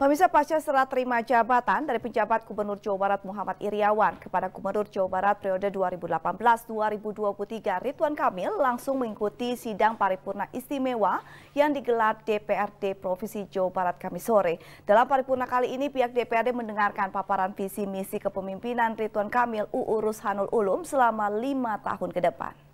Pemirsa pasca serah terima jabatan dari penjabat Gubernur Jawa Barat Muhammad Iriawan kepada Gubernur Jawa Barat periode 2018-2023 Ridwan Kamil langsung mengikuti sidang paripurna istimewa yang digelar DPRD Provinsi Jawa Barat Kamis sore. Dalam paripurna kali ini pihak DPRD mendengarkan paparan visi misi kepemimpinan Ridwan Kamil UU Rushanul Ulum selama lima tahun ke depan.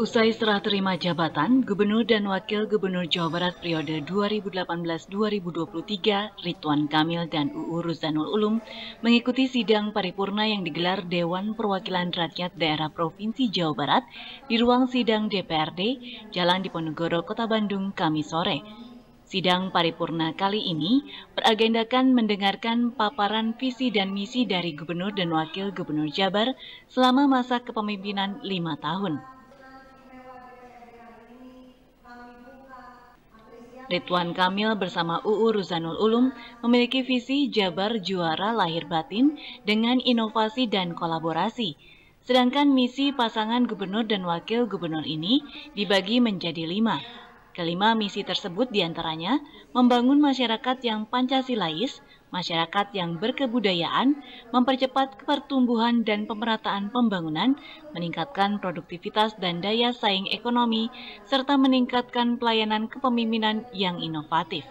Usai serah terima jabatan, Gubernur dan Wakil Gubernur Jawa Barat periode 2018-2023, Ridwan Kamil dan UU Ruzanul Ulum, mengikuti sidang paripurna yang digelar Dewan Perwakilan Rakyat Daerah Provinsi Jawa Barat di ruang sidang DPRD, Jalan Diponegoro, Kota Bandung, Kamis sore. Sidang paripurna kali ini beragendakan mendengarkan paparan visi dan misi dari Gubernur dan Wakil Gubernur Jabar selama masa kepemimpinan lima tahun. Ridwan Kamil bersama UU Ruzanul Ulum memiliki visi Jabar juara lahir batin dengan inovasi dan kolaborasi. Sedangkan misi pasangan gubernur dan wakil gubernur ini dibagi menjadi lima. Kelima misi tersebut di antaranya membangun masyarakat yang Pancasilais, masyarakat yang berkebudayaan, mempercepat pertumbuhan dan pemerataan pembangunan, meningkatkan produktivitas dan daya saing ekonomi, serta meningkatkan pelayanan kepemimpinan yang inovatif.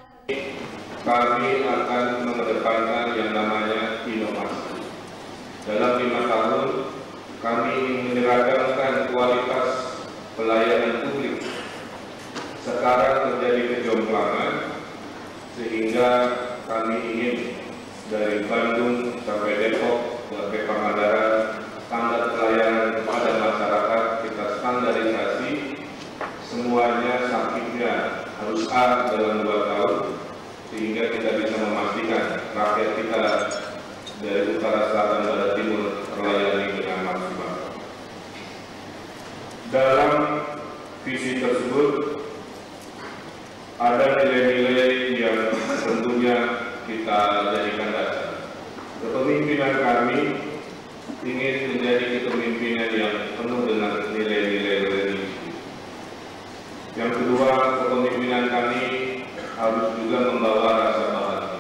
Kami akan mengedepankan yang namanya inovasi. Dalam lima tahun, kami ingin menyeragamkan kualitas pelayanan publik. Sekarang terjadi kejomplangan, sehingga kami ingin dari Bandung sampai Depok sampai Pangandaran standar pelayanan kepada masyarakat kita standarisasi semuanya sakitnya harus A dalam dua tahun sehingga kita bisa memastikan rakyat kita dari utara selatan barat timur terlayani dengan maksimal. Dalam visi tersebut ada nilai-nilai yang tentunya kita jadikan dasar. Kepemimpinan kami ingin menjadi kepemimpinan yang penuh dengan nilai-nilai religi. Yang kedua, kepemimpinan kami harus juga membawa rasa bahagia.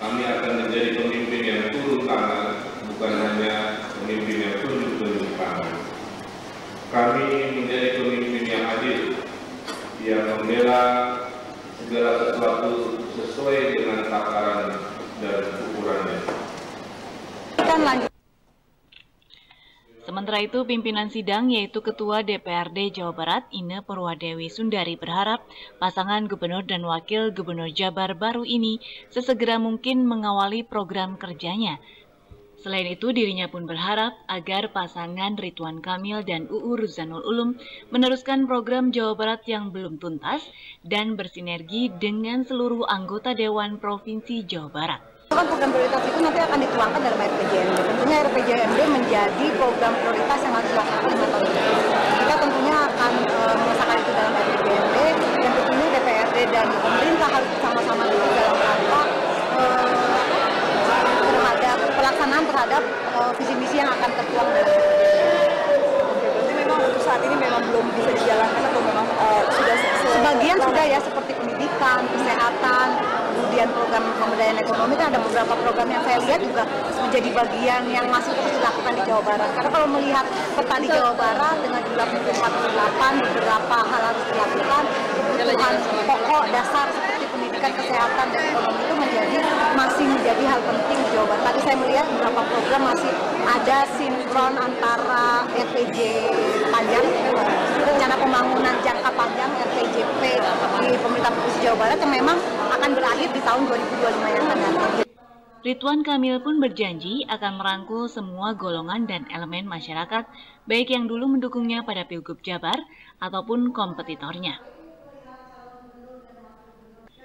Kami akan menjadi pemimpin yang turun tangan, bukan hanya pemimpin yang tunjuk-tunjuk tangan. Kami menjadi pemimpin yang adil, yang membela segala sesuatu sesuai dengan takaran dan ukurannya. Sementara itu, pimpinan sidang yaitu Ketua DPRD Jawa Barat Ine Purwadewi Sundari berharap pasangan gubernur dan wakil gubernur Jabar baru ini sesegera mungkin mengawali program kerjanya Selain itu, dirinya pun berharap agar pasangan Ridwan Kamil dan UU Ruzanul Ulum meneruskan program Jawa Barat yang belum tuntas dan bersinergi dengan seluruh anggota Dewan Provinsi Jawa Barat. Kan program prioritas itu nanti akan dituangkan dalam RPJMD. Tentunya RPJMD menjadi program prioritas yang harus dilakukan lima tahun Kita tentunya akan e, mengesahkan itu dalam RPJMD dan tentunya DPRD dan pemerintah harus sama-sama dulu dalam rangka e, pelaksanaan terhadap uh, visi misi yang akan tertuang dalam Berarti memang untuk saat ini memang belum bisa dijalankan atau memang uh, sudah sebagian sudah ya seperti pendidikan, kesehatan, kemudian program pemberdayaan ekonomi kan ada beberapa program yang saya lihat juga menjadi bagian yang masih terus dilakukan di Jawa Barat. Karena kalau melihat peta di Jawa Barat dengan jumlah penduduk 48 beberapa hal harus dilakukan, kebutuhan pokok dasar pendidikan, kesehatan dan ekonomi itu menjadi masih menjadi hal penting di Jawa Barat. Tadi saya melihat beberapa program masih ada sinkron antara RPJ panjang, rencana pembangunan jangka panjang RPJP di pemerintah Provinsi Jawa Barat yang memang akan berakhir di tahun 2025 yang akan datang. Ridwan Kamil pun berjanji akan merangkul semua golongan dan elemen masyarakat, baik yang dulu mendukungnya pada Pilgub Jabar ataupun kompetitornya.